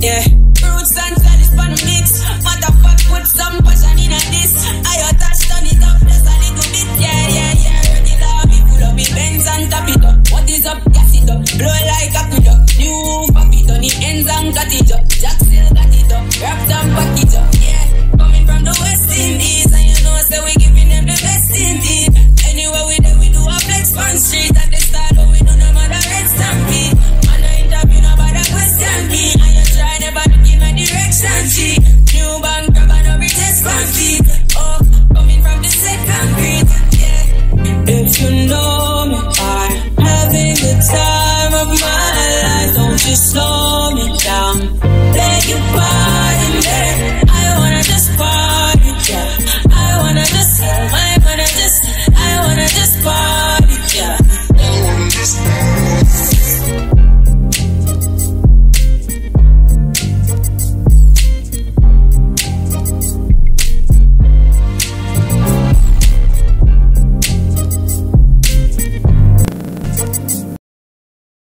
yeah.